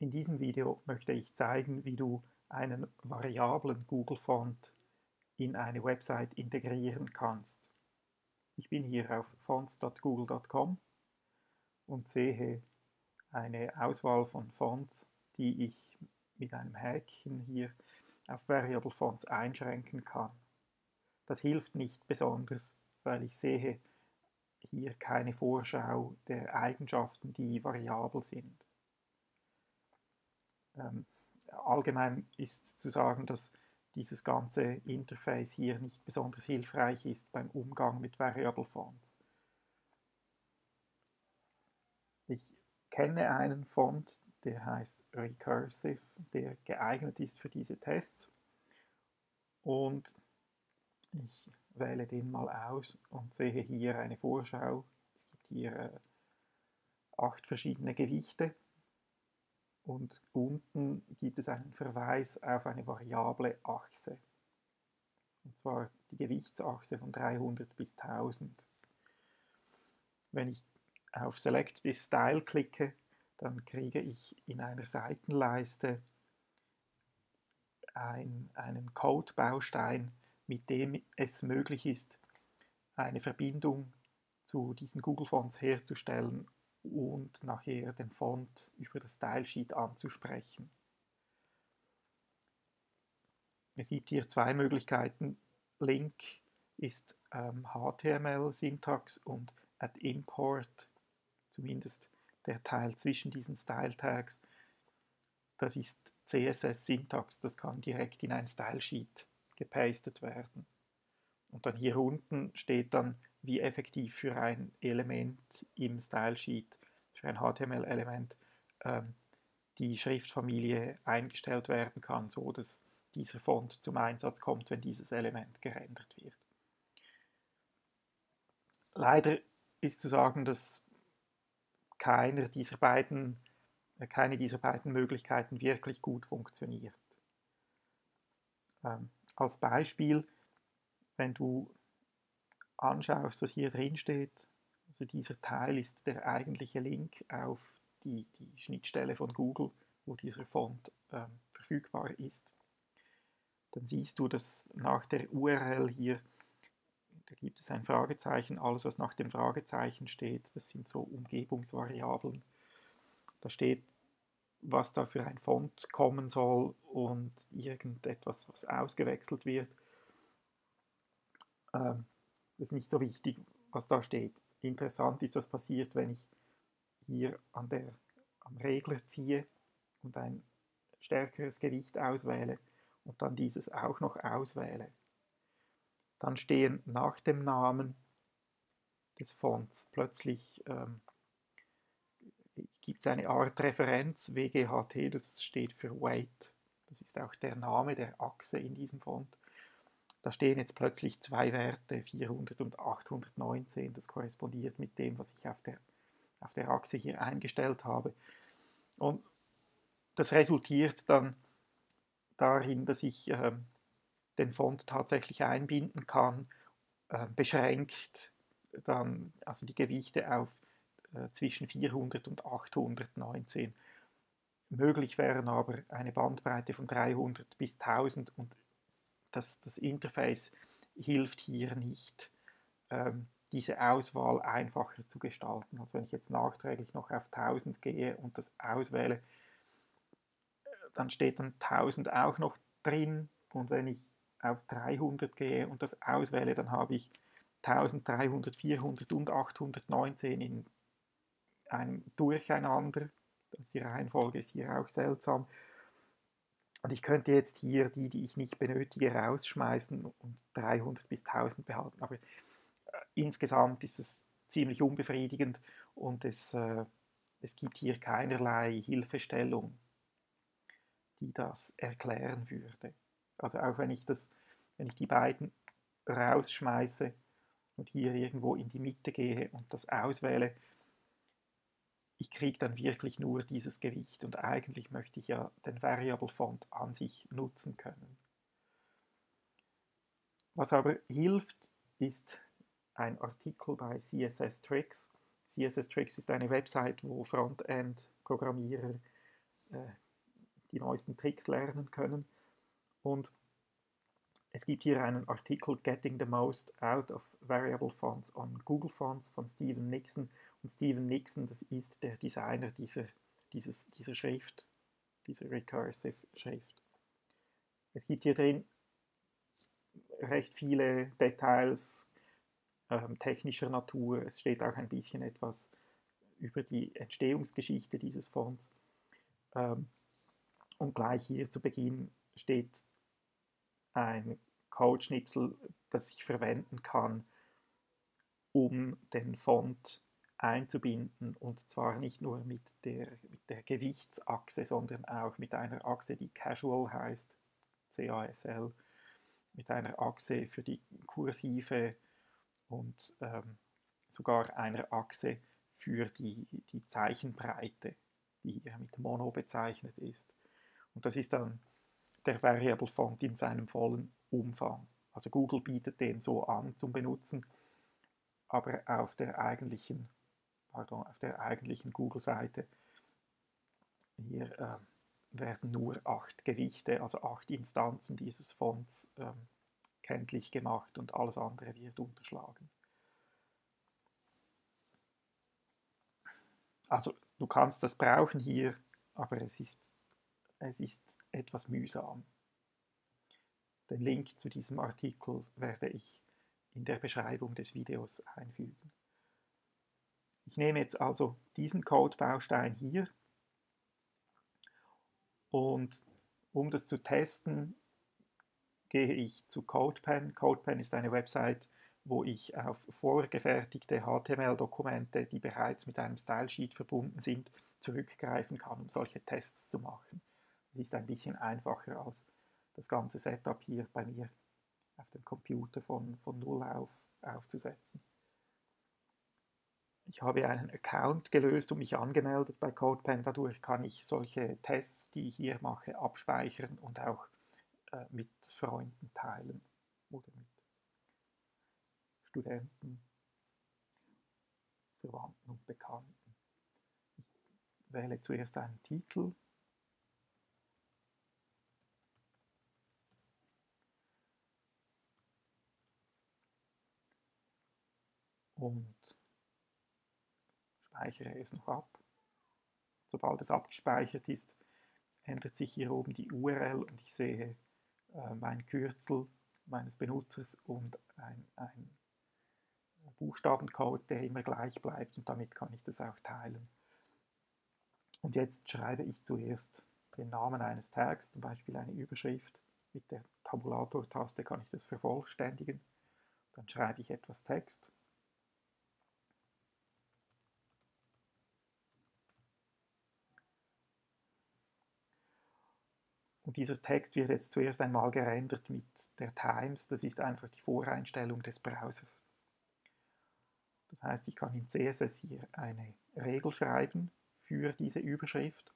In diesem Video möchte ich zeigen, wie du einen variablen Google-Font in eine Website integrieren kannst. Ich bin hier auf fonts.google.com und sehe eine Auswahl von Fonts, die ich mit einem Häkchen hier auf Variable Fonts einschränken kann. Das hilft nicht besonders, weil ich sehe hier keine Vorschau der Eigenschaften, die variabel sind. Ähm, allgemein ist zu sagen, dass dieses ganze Interface hier nicht besonders hilfreich ist beim Umgang mit Variable Fonts. Ich kenne einen Font, der heißt Recursive, der geeignet ist für diese Tests. Und ich wähle den mal aus und sehe hier eine Vorschau. Es gibt hier äh, acht verschiedene Gewichte und unten gibt es einen Verweis auf eine variable Achse. Und zwar die Gewichtsachse von 300 bis 1000. Wenn ich auf Select this Style klicke, dann kriege ich in einer Seitenleiste ein, einen Code-Baustein, mit dem es möglich ist, eine Verbindung zu diesen Google Fonts herzustellen und nachher den Font über das Stylesheet anzusprechen. Es gibt hier zwei Möglichkeiten. Link ist ähm, HTML-Syntax und at import, zumindest der Teil zwischen diesen Style-Tags, das ist CSS-Syntax, das kann direkt in ein Stylesheet gepastet werden. Und dann hier unten steht dann wie effektiv für ein Element im Stylesheet, für ein HTML-Element, ähm, die Schriftfamilie eingestellt werden kann, so dass dieser Font zum Einsatz kommt, wenn dieses Element gerendert wird. Leider ist zu sagen, dass keiner dieser beiden, äh, keine dieser beiden Möglichkeiten wirklich gut funktioniert. Ähm, als Beispiel, wenn du anschaust, was hier drin steht, also dieser Teil ist der eigentliche Link auf die, die Schnittstelle von Google, wo dieser Font ähm, verfügbar ist. Dann siehst du, dass nach der URL hier, da gibt es ein Fragezeichen, alles was nach dem Fragezeichen steht, das sind so Umgebungsvariablen. Da steht, was da für ein Font kommen soll und irgendetwas, was ausgewechselt wird. Ähm, ist nicht so wichtig, was da steht. Interessant ist, was passiert, wenn ich hier an der, am Regler ziehe und ein stärkeres Gewicht auswähle und dann dieses auch noch auswähle. Dann stehen nach dem Namen des Fonts plötzlich ähm, gibt es eine Art Referenz, WGHT, das steht für Weight. Das ist auch der Name der Achse in diesem Font. Da stehen jetzt plötzlich zwei Werte, 400 und 819. Das korrespondiert mit dem, was ich auf der, auf der Achse hier eingestellt habe. Und das resultiert dann darin, dass ich äh, den Font tatsächlich einbinden kann, äh, beschränkt dann also die Gewichte auf äh, zwischen 400 und 819. Möglich wären aber eine Bandbreite von 300 bis 1000 und das, das Interface hilft hier nicht, ähm, diese Auswahl einfacher zu gestalten. Also wenn ich jetzt nachträglich noch auf 1000 gehe und das auswähle, äh, dann steht dann 1000 auch noch drin und wenn ich auf 300 gehe und das auswähle, dann habe ich 1300, 400 und 819 in einem Durcheinander. Die Reihenfolge ist hier auch seltsam. Und ich könnte jetzt hier die, die ich nicht benötige, rausschmeißen und 300 bis 1000 behalten. Aber äh, insgesamt ist es ziemlich unbefriedigend und es, äh, es gibt hier keinerlei Hilfestellung, die das erklären würde. Also auch wenn ich, das, wenn ich die beiden rausschmeiße und hier irgendwo in die Mitte gehe und das auswähle, ich kriege dann wirklich nur dieses Gewicht und eigentlich möchte ich ja den Variable Font an sich nutzen können. Was aber hilft, ist ein Artikel bei CSS Tricks. CSS Tricks ist eine Website, wo Frontend-Programmierer äh, die neuesten Tricks lernen können. Und es gibt hier einen Artikel Getting the Most Out of Variable Fonts on Google Fonts von Stephen Nixon. Und Stephen Nixon, das ist der Designer dieser, dieses, dieser Schrift, dieser Recursive Schrift. Es gibt hier drin recht viele Details ähm, technischer Natur. Es steht auch ein bisschen etwas über die Entstehungsgeschichte dieses Fonds. Ähm, und gleich hier zu Beginn steht ein Codeschnipsel, das ich verwenden kann, um den Font einzubinden und zwar nicht nur mit der, mit der Gewichtsachse, sondern auch mit einer Achse, die Casual heißt, CASL, mit einer Achse für die kursive und ähm, sogar einer Achse für die, die Zeichenbreite, die hier mit Mono bezeichnet ist. Und das ist dann der Variable Font in seinem vollen Umfang. Also Google bietet den so an zum Benutzen, aber auf der eigentlichen, pardon, auf der eigentlichen Google-Seite hier äh, werden nur acht Gewichte, also acht Instanzen dieses Fonts ähm, kenntlich gemacht und alles andere wird unterschlagen. Also du kannst das brauchen hier, aber es ist, es ist etwas mühsam. Den Link zu diesem Artikel werde ich in der Beschreibung des Videos einfügen. Ich nehme jetzt also diesen Codebaustein hier und um das zu testen, gehe ich zu CodePen. CodePen ist eine Website, wo ich auf vorgefertigte HTML-Dokumente, die bereits mit einem Stylesheet verbunden sind, zurückgreifen kann, um solche Tests zu machen. Das ist ein bisschen einfacher als das ganze Setup hier bei mir auf dem Computer von, von Null auf aufzusetzen. Ich habe einen Account gelöst und mich angemeldet bei CodePen. Dadurch kann ich solche Tests, die ich hier mache, abspeichern und auch äh, mit Freunden teilen oder mit Studenten, Verwandten und Bekannten. Ich wähle zuerst einen Titel. Und speichere es noch ab. Sobald es abgespeichert ist, ändert sich hier oben die URL und ich sehe äh, mein Kürzel meines Benutzers und ein, ein Buchstabencode, der immer gleich bleibt und damit kann ich das auch teilen. Und jetzt schreibe ich zuerst den Namen eines Tags, zum Beispiel eine Überschrift. Mit der Tabulator-Taste kann ich das vervollständigen. Dann schreibe ich etwas Text. Und dieser Text wird jetzt zuerst einmal gerendert mit der Times. Das ist einfach die Voreinstellung des Browsers. Das heißt, ich kann in CSS hier eine Regel schreiben für diese Überschrift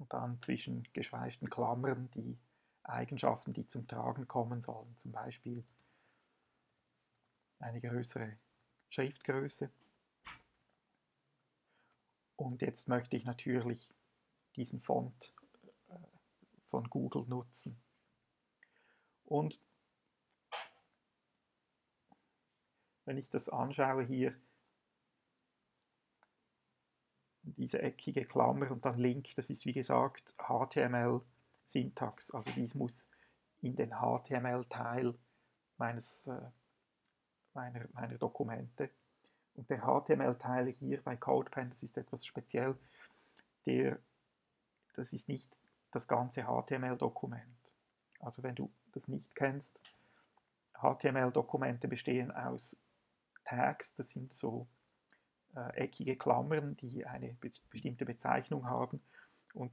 und dann zwischen geschweiften Klammern die Eigenschaften, die zum Tragen kommen sollen, zum Beispiel eine größere Schriftgröße. Und jetzt möchte ich natürlich diesen Font von Google nutzen. Und wenn ich das anschaue hier, diese eckige Klammer und dann Link, das ist wie gesagt HTML-Syntax, also dies muss in den HTML-Teil meines, äh, meiner, meiner Dokumente. Und der HTML-Teil hier bei CodePen, das ist etwas speziell, der, das ist nicht das ganze HTML-Dokument. Also wenn du das nicht kennst, HTML-Dokumente bestehen aus Tags, das sind so äh, eckige Klammern, die eine be bestimmte Bezeichnung haben und,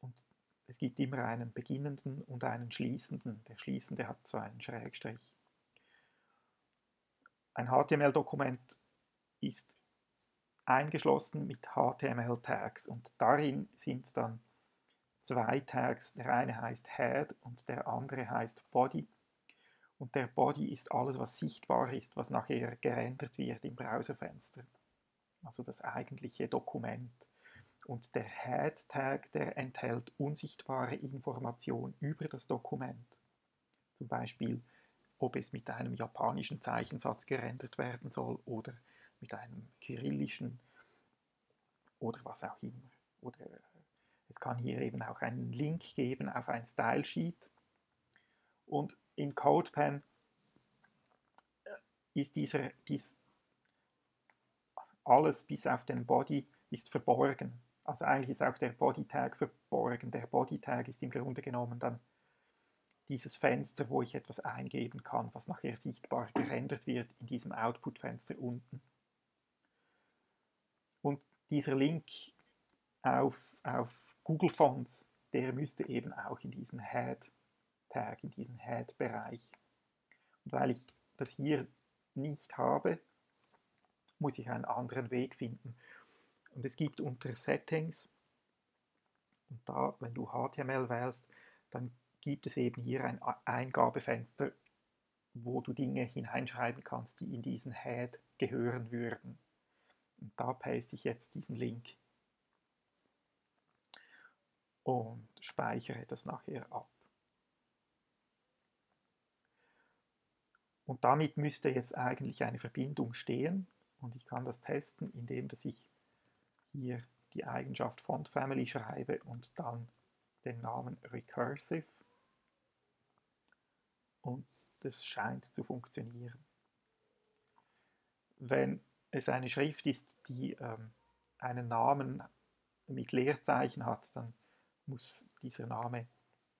und es gibt immer einen beginnenden und einen schließenden. Der schließende hat so einen Schrägstrich. Ein HTML-Dokument ist eingeschlossen mit HTML-Tags und darin sind dann zwei Tags. Der eine heißt Head und der andere heißt Body. Und der Body ist alles, was sichtbar ist, was nachher gerendert wird im Browserfenster. Also das eigentliche Dokument. Und der Head-Tag, der enthält unsichtbare Informationen über das Dokument. Zum Beispiel, ob es mit einem japanischen Zeichensatz gerendert werden soll oder mit einem kyrillischen oder was auch immer. Oder es kann hier eben auch einen Link geben auf ein Style Sheet. Und in CodePen äh, ist dieser, dies, alles bis auf den Body ist verborgen. Also eigentlich ist auch der Body Tag verborgen. Der Body Tag ist im Grunde genommen dann dieses Fenster, wo ich etwas eingeben kann, was nachher sichtbar gerendert wird in diesem Output-Fenster unten. Und dieser Link auf, auf Google Fonts, der müsste eben auch in diesen Head-Tag, in diesen Head-Bereich. Und weil ich das hier nicht habe, muss ich einen anderen Weg finden. Und es gibt unter Settings, und da, wenn du HTML wählst, dann gibt es eben hier ein Eingabefenster, wo du Dinge hineinschreiben kannst, die in diesen Head gehören würden. Und da paste ich jetzt diesen Link und speichere das nachher ab. Und damit müsste jetzt eigentlich eine Verbindung stehen und ich kann das testen, indem dass ich hier die Eigenschaft Font Family schreibe und dann den Namen Recursive und das scheint zu funktionieren. Wenn es eine Schrift ist, die ähm, einen Namen mit Leerzeichen hat, dann muss dieser Name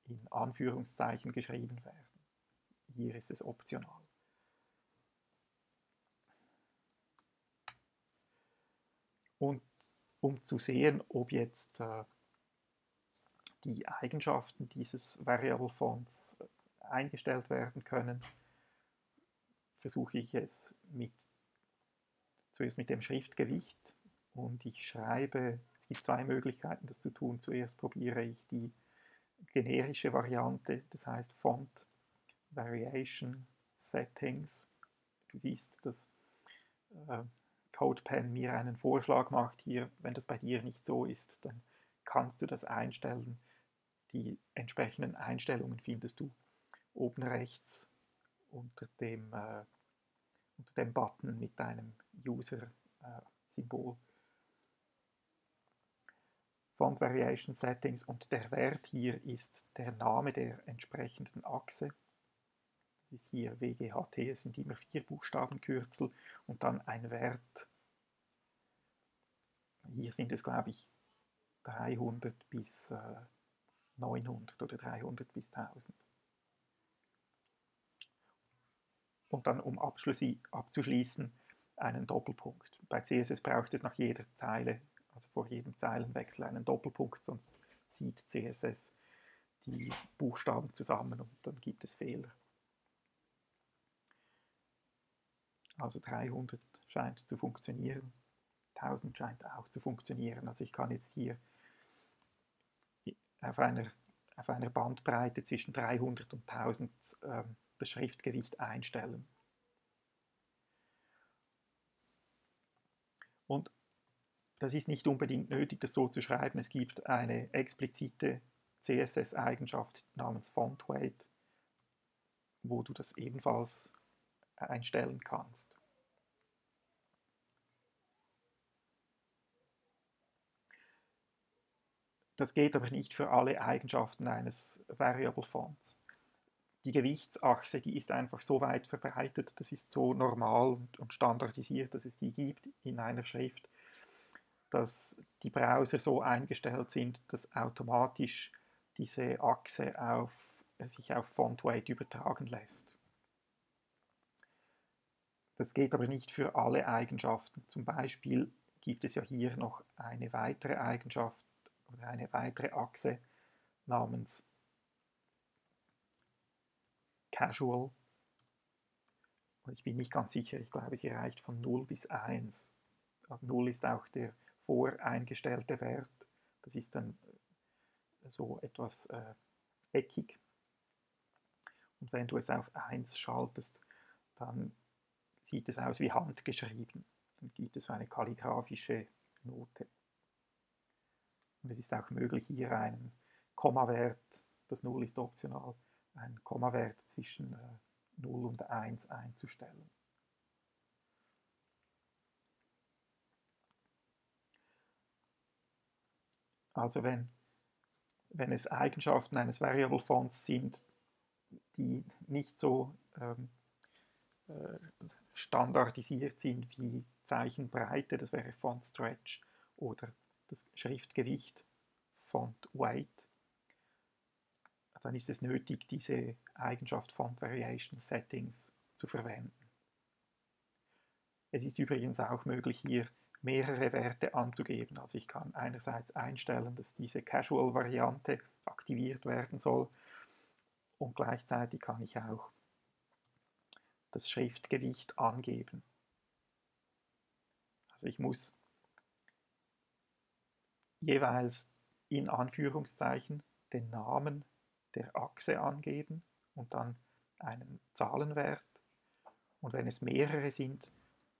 in Anführungszeichen geschrieben werden. Hier ist es optional. Und um zu sehen, ob jetzt äh, die Eigenschaften dieses Variable Fonts äh, eingestellt werden können, versuche ich es mit, zuerst mit dem Schriftgewicht und ich schreibe gibt zwei Möglichkeiten, das zu tun. Zuerst probiere ich die generische Variante, das heißt Font Variation Settings. Du siehst, dass äh, CodePen mir einen Vorschlag macht hier. Wenn das bei dir nicht so ist, dann kannst du das einstellen. Die entsprechenden Einstellungen findest du oben rechts unter dem, äh, unter dem Button mit deinem User-Symbol. Äh, Font Variation Settings und der Wert hier ist der Name der entsprechenden Achse. Das ist hier WGHT, es sind immer vier Buchstabenkürzel und dann ein Wert. Hier sind es, glaube ich, 300 bis äh, 900 oder 300 bis 1000. Und dann, um abzuschließen, einen Doppelpunkt. Bei CSS braucht es nach jeder Zeile also vor jedem Zeilenwechsel einen Doppelpunkt, sonst zieht CSS die Buchstaben zusammen und dann gibt es Fehler. Also 300 scheint zu funktionieren, 1000 scheint auch zu funktionieren. Also ich kann jetzt hier auf einer, auf einer Bandbreite zwischen 300 und 1000 ähm, das Schriftgewicht einstellen. Und das ist nicht unbedingt nötig, das so zu schreiben. Es gibt eine explizite CSS-Eigenschaft namens Font Weight, wo du das ebenfalls einstellen kannst. Das geht aber nicht für alle Eigenschaften eines Variable Fonts. Die Gewichtsachse, die ist einfach so weit verbreitet, das ist so normal und standardisiert, dass es die gibt in einer Schrift, dass die Browser so eingestellt sind, dass automatisch diese Achse auf, sich auf Fontweight übertragen lässt. Das geht aber nicht für alle Eigenschaften. Zum Beispiel gibt es ja hier noch eine weitere Eigenschaft oder eine weitere Achse namens Casual. Und ich bin nicht ganz sicher, ich glaube, sie reicht von 0 bis 1. Also 0 ist auch der voreingestellte Wert. Das ist dann äh, so etwas äh, eckig. Und wenn du es auf 1 schaltest, dann sieht es aus wie handgeschrieben. Dann gibt es eine kalligraphische Note. Und es ist auch möglich, hier einen Kommawert, das 0 ist optional, einen Kommawert zwischen 0 und 1 einzustellen. Also wenn, wenn es Eigenschaften eines Variable Fonts sind, die nicht so ähm, äh, standardisiert sind wie Zeichenbreite, das wäre Font Stretch, oder das Schriftgewicht, Font Weight, dann ist es nötig, diese Eigenschaft Font Variation Settings zu verwenden. Es ist übrigens auch möglich, hier mehrere Werte anzugeben. Also ich kann einerseits einstellen, dass diese Casual-Variante aktiviert werden soll und gleichzeitig kann ich auch das Schriftgewicht angeben. Also ich muss jeweils in Anführungszeichen den Namen der Achse angeben und dann einen Zahlenwert. Und wenn es mehrere sind,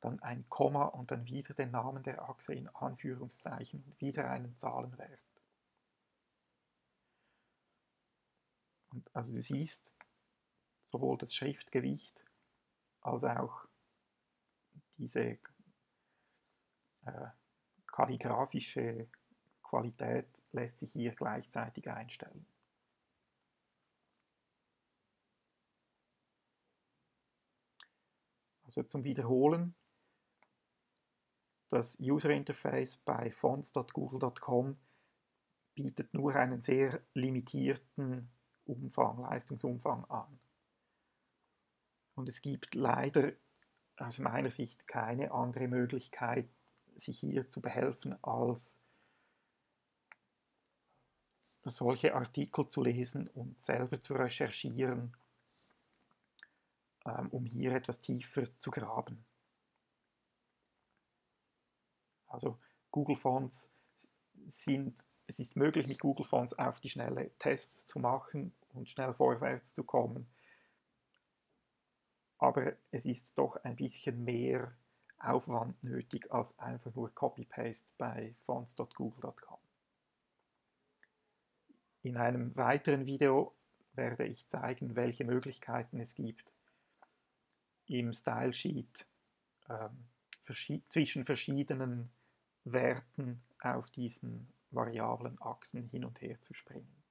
dann ein Komma und dann wieder den Namen der Achse in Anführungszeichen und wieder einen Zahlenwert. Und also du siehst sowohl das Schriftgewicht als auch diese äh, kalligraphische Qualität lässt sich hier gleichzeitig einstellen. Also zum Wiederholen, das User Interface bei fonts.google.com bietet nur einen sehr limitierten Umfang, Leistungsumfang an. Und es gibt leider aus meiner Sicht keine andere Möglichkeit, sich hier zu behelfen, als solche Artikel zu lesen und selber zu recherchieren, ähm, um hier etwas tiefer zu graben. Also Google Fonts sind, es ist möglich mit Google Fonts auf die schnelle Tests zu machen und schnell vorwärts zu kommen. Aber es ist doch ein bisschen mehr Aufwand nötig als einfach nur Copy-Paste bei fonts.google.com. In einem weiteren Video werde ich zeigen, welche Möglichkeiten es gibt, im Style Sheet ähm, verschi zwischen verschiedenen Werten auf diesen variablen Achsen hin und her zu springen.